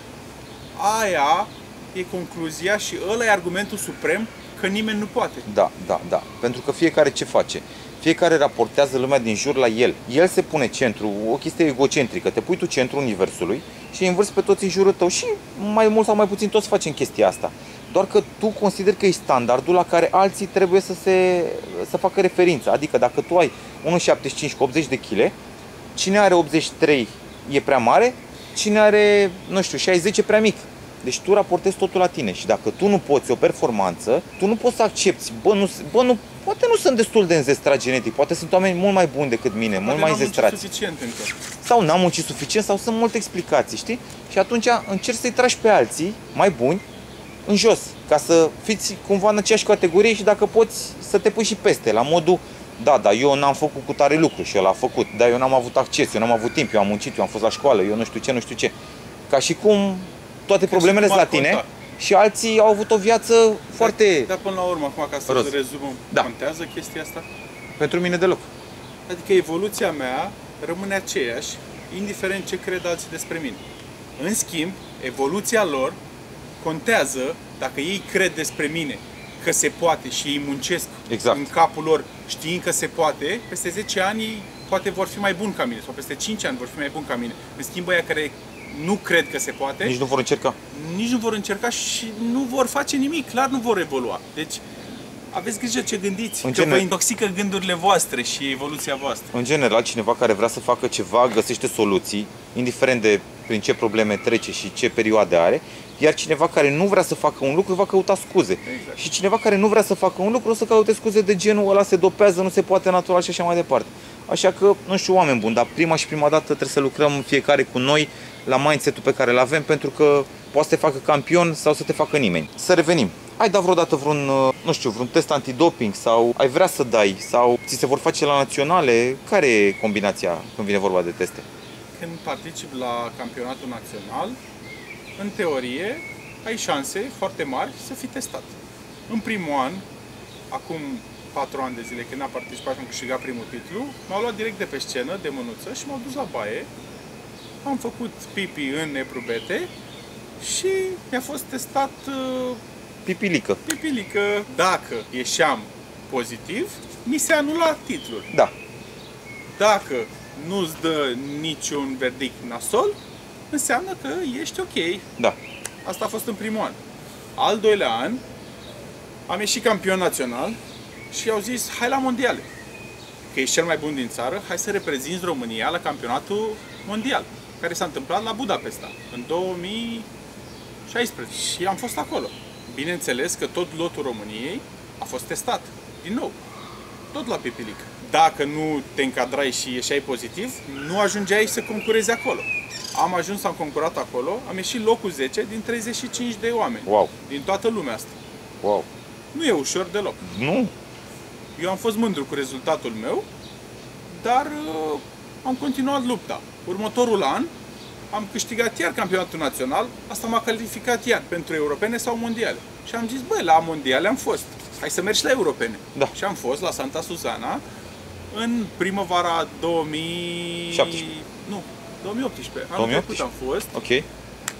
Speaker 2: aia e concluzia și ăla e argumentul suprem că nimeni nu poate.
Speaker 1: Da, da, da. Pentru că fiecare ce face? Fiecare raportează lumea din jur la el. El se pune centru, o chestie egocentrică. Te pui tu centru universului și îi învârți pe toți în jurul tău. Și mai mult sau mai puțin toți facem chestia asta. Doar că tu consideri că e standardul la care alții trebuie să, se, să facă referință. Adică dacă tu ai 1,75 cu 80 de kg, cine are 83 e prea mare, cine are, nu știu, 60 e prea mic. Deci tu raportezi totul la tine și dacă tu nu poți o performanță, tu nu poți să accepti, bă, nu, bă, nu, poate nu sunt destul de înzestrat genetic, poate sunt oameni mult mai buni decât mine, mult
Speaker 2: Poate
Speaker 1: mai
Speaker 2: n-am muncit
Speaker 1: înzestrați.
Speaker 2: suficient încă.
Speaker 1: Sau n-am muncit suficient sau sunt multe explicații, știi? Și atunci încerci să-i tragi pe alții mai buni în jos, ca să fiți cumva în aceeași categorie și dacă poți să te pui și peste, la modul da, da, eu n-am făcut cu tare lucru și el a făcut, dar eu n-am avut acces, eu n-am avut timp, eu am muncit, eu am fost la școală, eu nu știu ce, nu știu ce. Ca și cum toate problemele
Speaker 2: cum
Speaker 1: la
Speaker 2: ar
Speaker 1: tine
Speaker 2: conta?
Speaker 1: și alții au avut o viață foarte...
Speaker 2: Dar până la urmă, acum ca să
Speaker 1: Roz.
Speaker 2: rezumăm,
Speaker 1: Da.
Speaker 2: contează chestia asta?
Speaker 1: Pentru mine deloc.
Speaker 2: Adică evoluția mea rămâne aceeași, indiferent ce cred alții despre mine. În schimb, evoluția lor contează dacă ei cred despre mine că se poate și ei muncesc
Speaker 1: Exact.
Speaker 2: în capul lor știind că se poate, peste 10 ani ei poate vor fi mai buni ca mine sau peste 5 ani vor fi mai buni ca mine. În schimb, aia care nu cred că se poate,
Speaker 1: Nici nu vor încerca.
Speaker 2: nici nu vor încerca și nu vor face nimic, clar nu vor evolua. Deci, aveți grijă ce gândiți,
Speaker 1: În
Speaker 2: că vă
Speaker 1: genere-
Speaker 2: intoxică gândurile voastre și evoluția voastră.
Speaker 1: În general, cineva care vrea să facă ceva găsește soluții, indiferent de prin ce probleme trece și ce perioade are, iar cineva care nu vrea să facă un lucru va căuta scuze.
Speaker 2: Exact.
Speaker 1: Și cineva care nu vrea să facă un lucru o să caute scuze de genul ăla se dopează, nu se poate natural și așa mai departe. Așa că, nu știu, oameni buni, dar prima și prima dată trebuie să lucrăm fiecare cu noi la mindset-ul pe care îl avem, pentru că poate să te facă campion sau să te facă nimeni. Să revenim. Ai dat vreodată vreun, uh, nu știu, vreun test antidoping sau ai vrea să dai sau ți se vor face la naționale? Care e combinația când vine vorba de teste?
Speaker 2: Când participi la campionatul național, în teorie, ai șanse foarte mari să fii testat. În primul an, acum 4 ani de zile, când am participat și am câștigat primul titlu, m-au luat direct de pe scenă, de mânuță și m-au dus la baie. Am făcut pipi în eprubete și mi-a fost testat uh,
Speaker 1: Pipilică.
Speaker 2: pipilică. Dacă ieșeam pozitiv, mi se anula titlul.
Speaker 1: Da.
Speaker 2: Dacă nu-ți dă niciun verdict nasol, înseamnă că ești ok.
Speaker 1: Da.
Speaker 2: Asta a fost în primul an. Al doilea an, am ieșit campion național și au zis, hai la mondiale. Că ești cel mai bun din țară, hai să reprezinți România la campionatul mondial, care s-a întâmplat la Budapesta, în 2016. Și am fost acolo. Bineînțeles că tot lotul României a fost testat, din nou, tot la Pipilic. Dacă nu te încadrai și ieșeai pozitiv, nu ajungeai să concurezi acolo. Am ajuns, am concurat acolo, am ieșit locul 10 din 35 de oameni.
Speaker 1: Wow.
Speaker 2: Din toată lumea asta.
Speaker 1: Wow.
Speaker 2: Nu e ușor deloc.
Speaker 1: Nu?
Speaker 2: Eu am fost mândru cu rezultatul meu, dar uh, am continuat lupta. Următorul an am câștigat iar campionatul național, asta m-a calificat iar pentru europene sau mondiale. Și am zis, băi, la mondiale am fost, hai să mergi la europene.
Speaker 1: Da.
Speaker 2: Și am fost la Santa Susana în primăvara 2000...
Speaker 1: 17.
Speaker 2: Nu, 2018. Anul
Speaker 1: 2018?
Speaker 2: trecut am fost.
Speaker 1: Ok.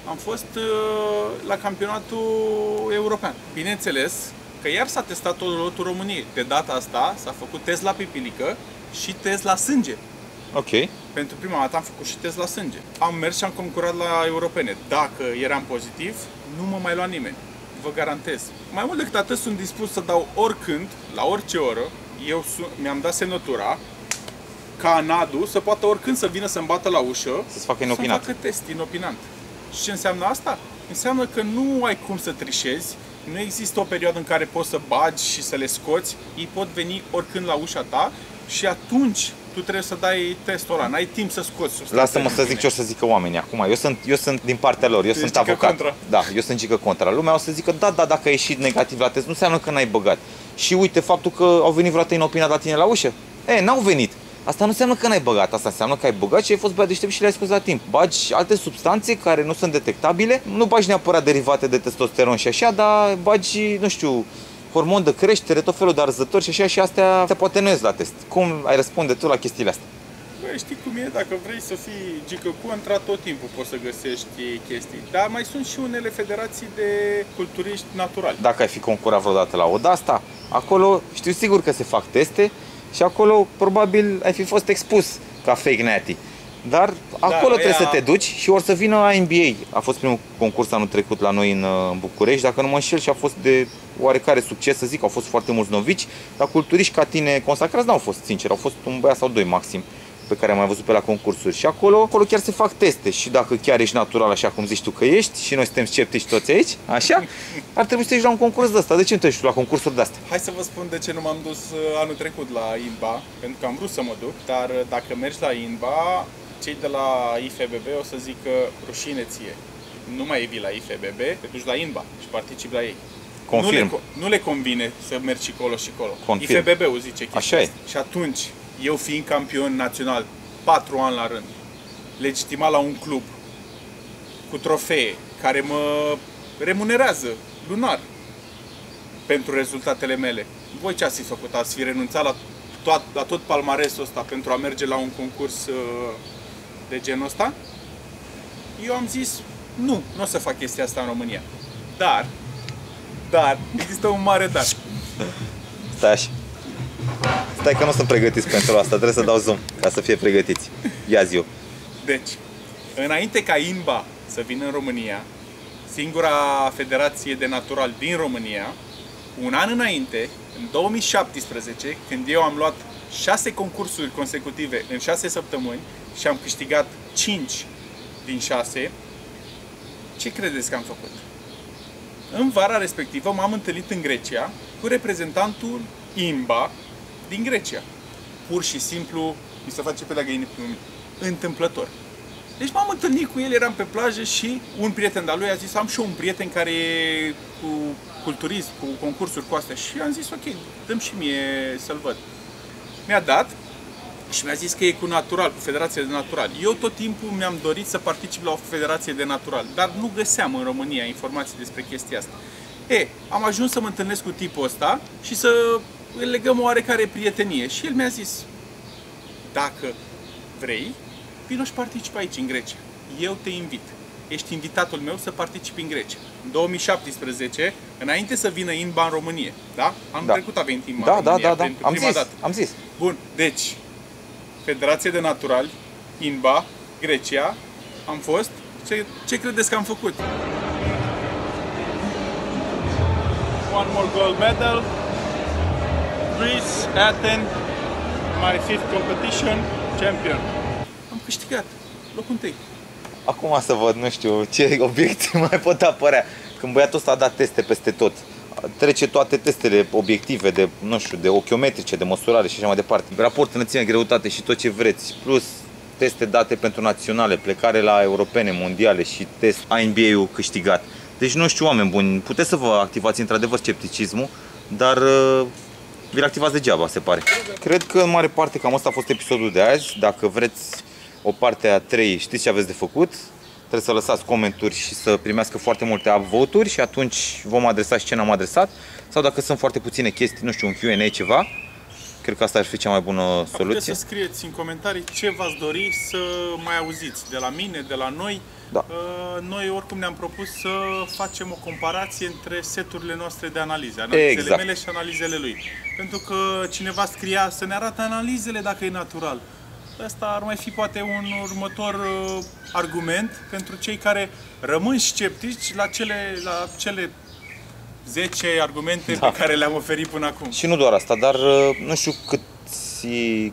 Speaker 2: Am fost uh, la campionatul european. Bineînțeles că iar s-a testat tot lotul României. De data asta s-a făcut test la pipilică și test la sânge.
Speaker 1: Ok.
Speaker 2: Pentru prima dată am făcut și test la sânge. Am mers și am concurat la europene. Dacă eram pozitiv, nu mă mai lua nimeni. Vă garantez. Mai mult decât atât sunt dispus să dau oricând, la orice oră, eu su- mi-am dat semnătura ca Nadu să poată oricând să vină să-mi bată la ușă
Speaker 1: Să-ți facă
Speaker 2: să-mi
Speaker 1: inopinat.
Speaker 2: facă test inopinant. Și ce înseamnă asta? Înseamnă că nu ai cum să trișezi, nu există o perioadă în care poți să bagi și să le scoți, ei pot veni oricând la ușa ta și atunci tu trebuie să dai testul ăla, n-ai timp să scoți. substanțele
Speaker 1: Lasă-mă să
Speaker 2: din
Speaker 1: zic
Speaker 2: tine.
Speaker 1: ce o să zică oamenii acum. Eu sunt, eu sunt din partea lor, eu
Speaker 2: Tu
Speaker 1: sunt
Speaker 2: ești gică
Speaker 1: avocat.
Speaker 2: contra.
Speaker 1: Da, eu sunt gică contra. Lumea o să zică, da, da, dacă ai ieșit negativ la test, nu înseamnă că n-ai băgat. Și uite, faptul că au venit vreodată inopinat la tine la ușă. E, n-au venit. Asta nu înseamnă că n-ai băgat, asta înseamnă că ai băgat și ai fost băiat deștept și le-ai scos la timp. Bagi alte substanțe care nu sunt detectabile, nu bagi neapărat derivate de testosteron și așa, dar bagi, nu știu, hormon de creștere, tot felul de arzători și așa și astea te poate nuiesc la test. Cum ai răspunde tu la chestiile astea?
Speaker 2: Bă, știi cum e, dacă vrei să fii gică contra, tot timpul poți să găsești chestii. Dar mai sunt și unele federații de culturiști naturali.
Speaker 1: dacă ai fi concurat vreodată la Oda asta, acolo știu sigur că se fac teste și acolo probabil ai fi fost expus ca fake natty. Dar acolo trebuie
Speaker 2: ăia-
Speaker 1: să te duci și or să vină ANBA. A fost primul concurs anul trecut la noi în, uh, în București, dacă nu mă înșel, și a fost de oarecare succes, să zic, au fost foarte mulți novici, dar culturiști ca tine consacrați n-au fost, sincer, au fost un băiat sau doi maxim pe care am mai văzut pe la concursuri. Și acolo, acolo chiar se fac teste și dacă chiar ești natural așa cum zici tu că ești și noi suntem sceptici toți aici, așa, ar trebui să te duci la un concurs de ăsta. De ce nu te duci tu la concursuri de astea?
Speaker 2: Hai să vă spun de ce nu m-am dus uh, anul trecut la INBA, pentru că am vrut să mă duc, dar uh, dacă mergi la INBA, cei de la IFBB o să zică rușine ție. Nu mai vii la IFBB, te duci la INBA și participi la ei.
Speaker 1: Confirm.
Speaker 2: Nu le, co- nu le convine să mergi și colo și colo.
Speaker 1: Confirm.
Speaker 2: IFBB-ul zice chestia
Speaker 1: Așa e.
Speaker 2: asta. Și atunci, eu fiind campion național patru ani la rând, legitimat la un club, cu trofee, care mă remunerează lunar pentru rezultatele mele. Voi ce ați fi făcut? Ați fi renunțat la tot, la tot palmaresul ăsta pentru a merge la un concurs uh, de genul ăsta? Eu am zis, nu, nu o să fac chestia asta în România. Dar, dar, există un mare dar.
Speaker 1: Stai așa. Stai că nu sunt pregătiți pentru asta, trebuie să dau zoom ca să fie pregătiți. Ia zi eu.
Speaker 2: Deci, înainte ca INBA să vină în România, singura federație de natural din România, un an înainte, în 2017, când eu am luat 6 concursuri consecutive în 6 săptămâni și am câștigat 5 din 6, ce credeți că am făcut? În vara respectivă m-am întâlnit în Grecia cu reprezentantul IMBA din Grecia. Pur și simplu, mi se face pe la găină pe mine. Întâmplător. Deci m-am întâlnit cu el, eram pe plajă și un prieten de-al lui a zis am și eu un prieten care e cu culturism, cu concursuri cu astea și am zis ok, dăm și mie să-l văd. Mi-a dat și mi-a zis că e cu natural, cu Federația de Natural. Eu tot timpul mi-am dorit să particip la o Federație de Natural, dar nu găseam în România informații despre chestia asta. E, am ajuns să mă întâlnesc cu tipul ăsta și să îl legăm o oarecare prietenie. Și el mi-a zis, dacă vrei, vino și participă aici, în Grecia. Eu te invit. Ești invitatul meu să participi în Grecia. În 2017, înainte să vină INBA în România, da? Am
Speaker 1: Da.
Speaker 2: trecut a venit INBA
Speaker 1: Da,
Speaker 2: în
Speaker 1: da,
Speaker 2: România
Speaker 1: da, da.
Speaker 2: pentru
Speaker 1: Am
Speaker 2: prima
Speaker 1: zis,
Speaker 2: dată.
Speaker 1: am zis.
Speaker 2: Bun, deci, Federație de Naturali, INBA, Grecia, am fost. Ce, ce credeți că am făcut? One more gold medal. Greece, Athens, my fifth competition, champion. Am câștigat. Locul întâi.
Speaker 1: Acum să văd, nu știu, ce <laughs> obiecte mai pot apărea. Când băiatul ăsta a dat teste peste tot, trece toate testele obiective de, nu știu, de ochiometrice, de măsurare și așa mai departe. Raport înălțime, greutate și tot ce vreți, plus teste date pentru naționale, plecare la europene, mondiale și test ANBA-ul câștigat. Deci nu știu, oameni buni, puteți să vă activați într-adevăr scepticismul, dar uh, vi-l activați degeaba, se pare. Cred că în mare parte cam asta a fost episodul de azi. Dacă vreți o parte a 3, știți ce aveți de făcut. Trebuie să lăsați comenturi și să primească foarte multe upvote-uri și atunci vom adresa și ce n-am adresat. Sau dacă sunt foarte puține chestii, nu știu, un Q&A ceva, cred că asta ar fi cea mai bună
Speaker 2: Puteți
Speaker 1: soluție.
Speaker 2: să scrieți în comentarii ce v-ați dori să mai auziți de la mine, de la noi.
Speaker 1: Da.
Speaker 2: Uh, Noi oricum ne-am propus să facem o comparație între seturile noastre de analize, analizele
Speaker 1: Exact.
Speaker 2: mele și analizele lui. Pentru că cineva scria să ne arate analizele dacă e natural. Asta ar mai fi poate un următor uh, argument pentru cei care rămân sceptici la cele, la cele 10 argumente
Speaker 1: Da.
Speaker 2: pe care le-am oferit până acum.
Speaker 1: Și nu doar asta, dar uh, nu știu câți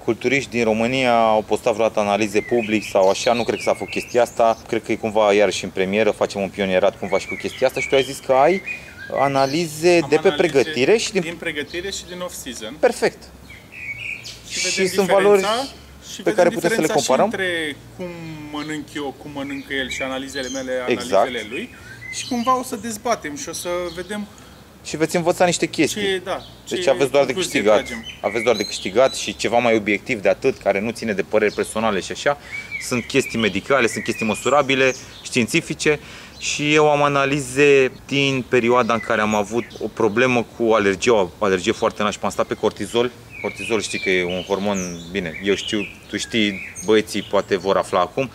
Speaker 1: culturiști din România au postat vreodată analize public sau așa, nu cred că s-a făcut chestia asta. Cred că e cumva iarăși în premieră, facem un pionierat cumva și cu chestia asta și tu ai zis că ai analize
Speaker 2: Am
Speaker 1: de pe
Speaker 2: analize
Speaker 1: pregătire și din...
Speaker 2: din pregătire și din off-season.
Speaker 1: Perfect.
Speaker 2: Și,
Speaker 1: Și
Speaker 2: vedem
Speaker 1: sunt
Speaker 2: diferența
Speaker 1: valori
Speaker 2: și
Speaker 1: pe
Speaker 2: vedem
Speaker 1: care putem să le
Speaker 2: diferența și
Speaker 1: comparăm?
Speaker 2: între cum mănânc eu, cum mănâncă el și analizele mele,
Speaker 1: Exact.
Speaker 2: analizele lui. Și cumva o să dezbatem și o să vedem
Speaker 1: Și veți învăța niște chestii.
Speaker 2: ce, da, ce
Speaker 1: Deci aveți doar de
Speaker 2: concluzie
Speaker 1: câștigat.
Speaker 2: tragem.
Speaker 1: Aveți doar de câștigat și ceva mai obiectiv de atât, care nu ține de păreri personale și așa. Sunt chestii medicale, sunt chestii măsurabile, științifice și eu am analize din perioada în care am avut o problemă cu alergie, o alergie foarte nașpa, am stat pe cortizol. Cortizol știi că e un hormon, bine, eu știu, tu știi, băieții poate vor afla acum,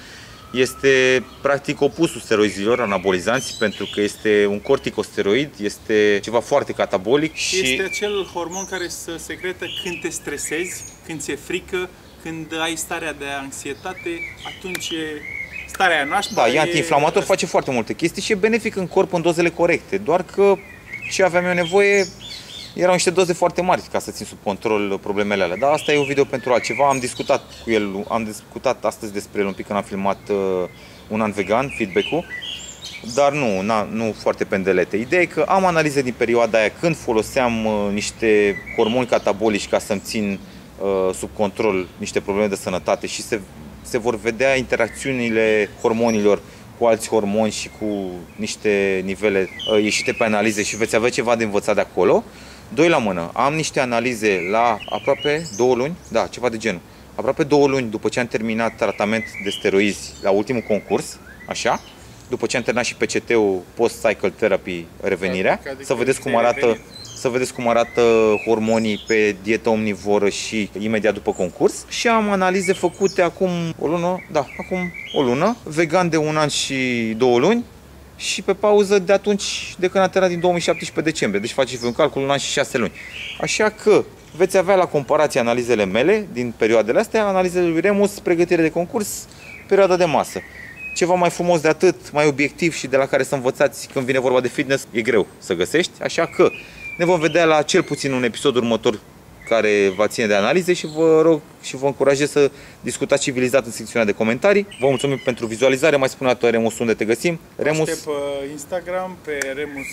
Speaker 1: este practic opusul steroizilor anabolizanți pentru că este un corticosteroid, este ceva foarte catabolic și
Speaker 2: Este acel hormon care se secretă când te stresezi, când ți-e frică, când ai starea de anxietate, atunci e starea aia nașpa.
Speaker 1: Da, e antiinflamator,
Speaker 2: asta.
Speaker 1: face foarte multe chestii și e benefic în corp în dozele corecte. Doar că ce aveam eu nevoie erau niște doze foarte mari ca să țin sub control problemele alea. Dar asta e un video pentru altceva. Am discutat cu el, am discutat astăzi despre el un pic când am filmat uh, un an vegan, feedback-ul. Dar nu, na, nu foarte pendelete. Ideea e că am analize din perioada aia când foloseam uh, niște hormoni catabolici ca să-mi țin uh, sub control niște probleme de sănătate și se, se vor vedea interacțiunile hormonilor cu alți hormoni și cu niște nivele uh, ieșite pe analize și veți avea ceva de învățat de acolo. Doi la mână, am niște analize la aproape două luni, da, ceva de genul. Aproape două luni după ce am terminat tratament de steroizi la ultimul concurs, așa, după ce am terminat și PCT-ul post-cycle therapy, revenirea,
Speaker 2: Adică
Speaker 1: să vedeți cum
Speaker 2: ți-ai
Speaker 1: arată
Speaker 2: revenit.
Speaker 1: să vedeți cum arată hormonii pe dietă omnivoră și imediat după concurs. Și am analize făcute acum o lună, da, acum o lună, vegan de un an și două luni și pe pauză de atunci, de când a terminat din 2017 decembrie. Deci faceți un calcul un an și șase luni. Așa că veți avea la comparație analizele mele din perioadele astea, analizele lui Remus, pregătire de concurs, perioada de masă. Ceva mai frumos de atât, mai obiectiv și de la care să învățați când vine vorba de fitness, e greu să găsești, așa că ne vom vedea la cel puțin un episod următor care va ține de analize și vă rog și vă încurajez să discutați civilizat în secțiunea de comentarii. Vă mulțumim pentru vizualizare, mai spune o dată Remus unde te găsim. Remus,
Speaker 2: Aștept pe Instagram, pe Remus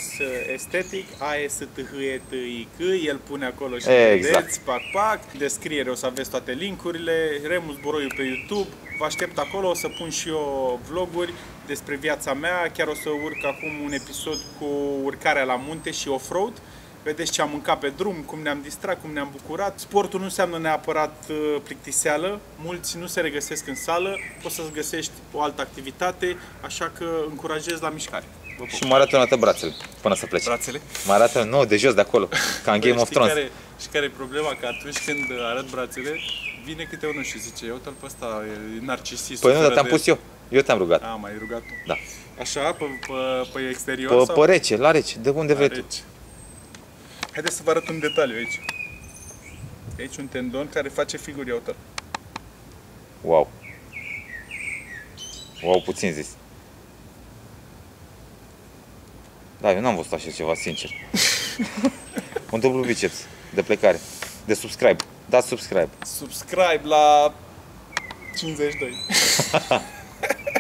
Speaker 2: Estetic, a s t h e t i c el pune acolo și
Speaker 1: Exact.
Speaker 2: vedeți, pac, pac. În descriere o să aveți toate linkurile, Remus Boroiu pe YouTube, vă aștept acolo, o să pun și eu vloguri despre viața mea, chiar o să urc acum un episod cu urcarea la munte și off-road. Vedeți ce am mâncat pe drum, cum ne-am distrat, cum ne-am bucurat. Sportul nu înseamnă neapărat uh, plictiseală, mulți nu se regăsesc în sală, poți să-ți găsești o altă activitate, așa că încurajez la mișcare. Vă pup.
Speaker 1: și mă arată o dată brațele până să pleci.
Speaker 2: Brațele?
Speaker 1: Mă arată, nu, de jos, de acolo, ca în Game
Speaker 2: Băi,
Speaker 1: of
Speaker 2: știi
Speaker 1: Thrones.
Speaker 2: Care, și care e problema? Că atunci când arăt brațele, vine câte unul și zice, eu uite-l pe ăsta, e narcisist.
Speaker 1: Păi nu, dar
Speaker 2: suferă
Speaker 1: te-am
Speaker 2: de-
Speaker 1: pus eu. Eu te-am rugat.
Speaker 2: A, mai rugat tu.
Speaker 1: Da.
Speaker 2: Așa, pe, pe, pe exterior
Speaker 1: Pe,
Speaker 2: sau?
Speaker 1: pe rece, la rece, de unde vrei tu.
Speaker 2: Rece. Haideți să vă arăt un detaliu aici. Aici un tendon care face figuri, ia uite
Speaker 1: Wow. Wow, puțin zis. Da, eu n-am văzut așa ceva, sincer. <laughs> Un dublu biceps de plecare, de subscribe. Dați subscribe.
Speaker 2: Subscribe la 52. <laughs>